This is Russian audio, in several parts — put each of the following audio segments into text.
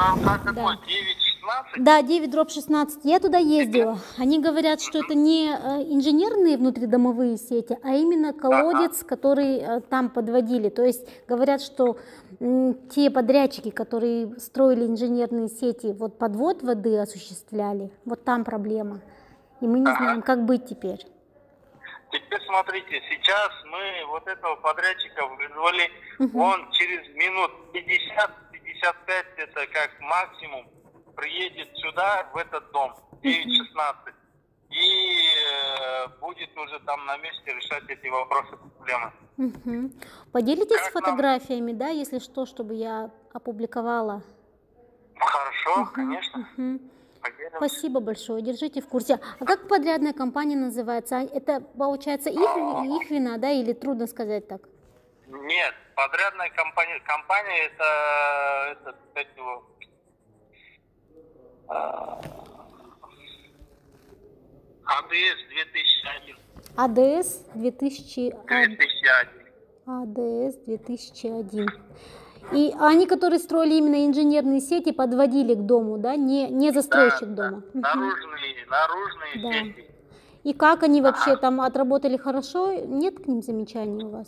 Канал какой? Да. 9-16? Да, 9 дробь 16. Я туда ездила. Они говорят, что это не э, инженерные внутридомовые сети, а именно колодец, который э, там подводили. То есть говорят, что те подрядчики, которые строили инженерные сети, вот подвод воды осуществляли, вот там проблема. И мы не знаем, как быть теперь. Теперь смотрите, сейчас мы вот этого подрядчика вызвали, Мгм. он через минут 50-55, это как максимум, приедет сюда, в этот дом, 9-16, и э, будет уже там на месте решать эти вопросы, проблемы. Мгм. Поделитесь Как нам? фотографиями, да, если что, чтобы я опубликовала. Хорошо, Мгм, конечно, поделимся. Спасибо большое, держите в курсе. А как подрядная компания называется? А Это получается их, их вина, да, или трудно сказать так? Нет, подрядная компания, компания это, это как его, а, АДС 2001. АДС 2000, а- 2001. АДС 2001. И они, которые строили именно инженерные сети, подводили к дому, да, не, не застройщик Да, дома. да. Наружные, наружные Да. сети. И как они вообще там отработали хорошо? Нет к ним замечаний у вас?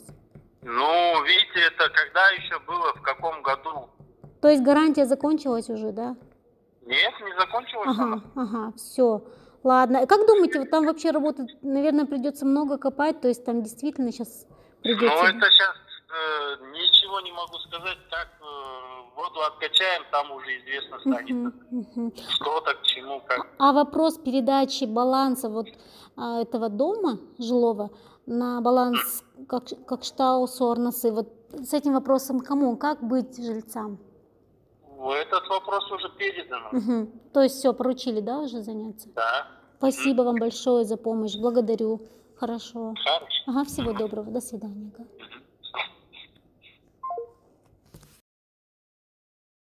Ну, видите, это когда еще было, в каком году? То есть гарантия закончилась уже, да? Нет, не закончилось Ага, оно. ага, все. Ладно. Как думаете, вот там вообще работать, наверное, придется много копать, то есть там действительно сейчас придется... Ну, это сейчас ничего не могу сказать, как э, воду откачаем, там уже известно станет, Мгм, мгм. что-то к чему, как. А вопрос передачи баланса вот а, этого дома жилого на баланс как, как Штаусу, Орнасы, вот с этим вопросом кому? Как быть жильцам? Этот вопрос уже передан. Мгм. То есть все, поручили, да, уже заняться? Да. Спасибо вам большое за помощь, благодарю. Хорошо. Хорошо. Ага, всего доброго, до свидания. Мгм.